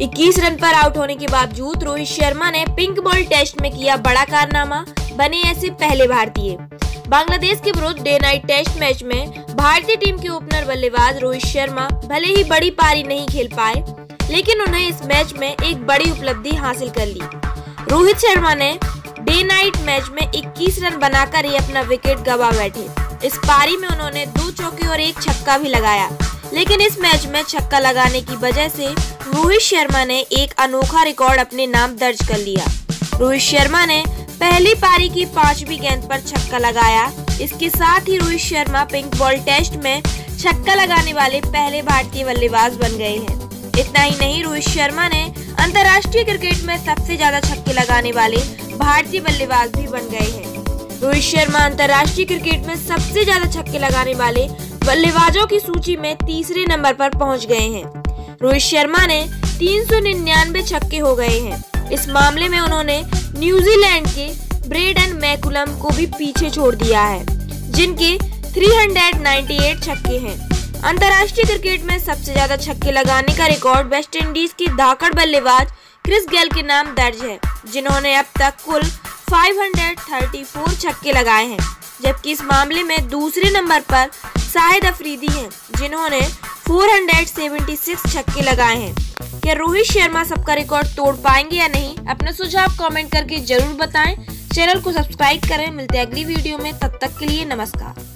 21 run पर out होने के बावजूद रोहित शर्मा ने पिंक बॉल टेस्ट में किया बड़ा कारनामा, बने ऐसे पहले भारतीय। बांग्लादेश के विरुद्ध डे नाइट टेस्ट मैच में भारतीय टीम के ओपनर बल्लेबाज रोहित शर्मा भले ही बड़ी पारी नहीं खेल पाए, लेकिन उन्हें इस मैच में एक बड़ी उपलब्धि हासिल कर ली। रोहित शर्मा ने डे नाइट मैच में 21 रन बनाकर ही अपना विकेट गवा बैठे। इस पारी में उन्होंने दो चौके और एक छक्का भी लगाया। लेकिन इस मैच में छक्का लगाने की वजह से रोहित शर्मा ने एक अनोखा रिकॉर्ड अपने नाम दर्ज कर लिया। रोहित शर्मा ने पहली पारी की पांचवी गेंद पर छक्का लगाया। इसके साथ ही Rohit Sharma pink ball test में छक्का लगाने वाले पहले भारतीय बल्लेबाज बन गए हैं। इतना ही नहीं, रोहित शर्मा ने अंतर्राष्ट्रीय क्रिकेट में सबसे ज़्यादा छक्के लगाने वाले भारतीय बल्लेबाज भी बन गए हैं। रोहित शर्मा अंतर्राष्ट्रीय क्रिकेट में सबसे ज़्यादा छक्के लगाने वाले बल्लेबाजों की सूची में तीसरे नंबर पर पहुँच गए हैं। रोहित शर्मा ने तीन सौ निन्यानवे छक्के हो गए हैं। इस मामले में उन्होंने न्यूजीलैंड के ब्रेडन मैकुलम को भी पीछे छोड़ दिया है, जिनके 398 छक्के हैं। अंतर्राष्ट्रीय क्रिकेट में सबसे ज़्यादा छक्के लगाने का रिकॉर्ड वेस्ट इंडीज के धाकड़ बल्लेबाज क्रिस गेल के नाम दर्ज है, जिन्होंने अब तक कुल 534 छक्के लगाए हैं, जबकि इस मामले में दूसरे नंबर पर शाहिद अफरीदी हैं, जिन्होंने 476 छक्के लगाए हैं। क्या रोहित शर्मा सबका रिकॉर्ड तोड़ पाएँगे या नहीं? अपना सुझाव कमेंट करके ज़रूर बताएँ। चैनल को सब्सक्राइब करें। मिलते हैं अगली वीडियो में। तब तक के लिए नमस्कार।